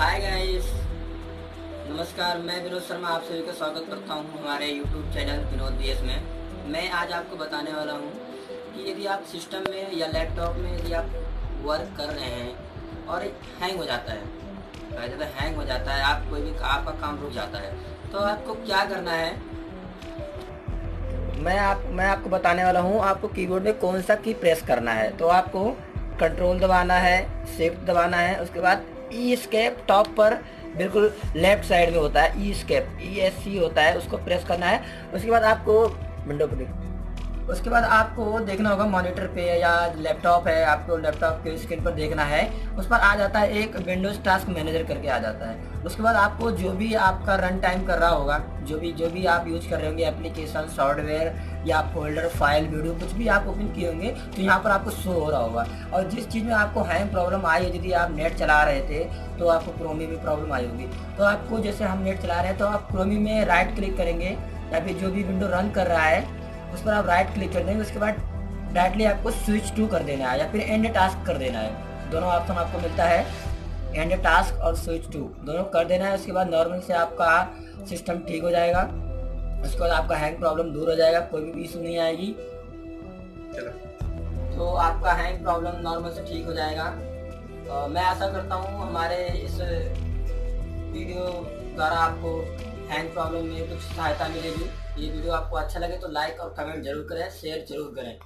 Hi guys नमस्कार, मैं विनोद शर्मा, आप सभी का स्वागत करता हूँ हमारे यूट्यूब चैनल विनोद बी में। मैं आज आपको बताने वाला हूँ कि यदि आप सिस्टम में या लैपटॉप में यदि आप वर्क कर रहे हैं और एक हैंग हो जाता है तो हैंग हो जाता है, आप कोई भी, आपका काम रुक जाता है तो आपको क्या करना है? मैं आप, मैं आपको बताने वाला हूँ, आपको कीबोर्ड में कौन सा की प्रेस करना है। तो आपको कंट्रोल दबाना है शिफ्ट दबाना है, उसके बाद ई स्केप टॉप पर बिल्कुल लेफ़्ट साइड में होता है ई स्केप ई एस सी होता है, उसको प्रेस करना है, उसके बाद आपको विंडो पर उसके बाद आपको देखना होगा मॉनिटर पे या लैपटॉप है, आपको लैपटॉप के स्क्रीन पर देखना है। उस पर आ जाता है एक विंडोज़ टास्क मैनेजर करके आ जाता है। उसके बाद आपको जो भी आपका रन टाइम कर रहा होगा, जो भी जो भी आप यूज़ कर रहे होंगे एप्लीकेशन सॉफ्टवेयर या फोल्डर फ़ाइल वीडियो कुछ भी आप ओपन किए होंगे तो यहाँ पर आपको शो हो रहा होगा। और जिस चीज़ में आपको हैंग प्रॉब्लम आई है, यदि आप नेट चला रहे थे तो आपको क्रोमी में प्रॉब्लम आई होगी। तो आपको जैसे हम नेट चला रहे हैं तो आप क्रोमी में राइट क्लिक करेंगे, या फिर जो भी विंडो रन कर रहा है उस पर आप राइट क्लिक कर देंगे उसके बाद डायरेक्टली आपको स्विच टू कर देना है या फिर एंड टास्क कर देना है। दोनों ऑप्शन आपको मिलता है एंड टास्क और स्विच टू दोनों कर देना है उसके बाद नॉर्मल से आपका सिस्टम ठीक हो जाएगा। उसके बाद आपका हैंग प्रॉब्लम दूर हो जाएगा कोई भी इशू नहीं आएगी। चलो। तो आपका हैंग प्रॉब्लम नॉर्मल से ठीक हो जाएगा। तो मैं आशा करता हूँ हमारे इस वीडियो द्वारा आपको हैंड प्रॉब्लम में कुछ सहायता मिलेगी। ये वीडियो आपको अच्छा लगे तो लाइक और कमेंट ज़रूर करें शेयर ज़रूर करें।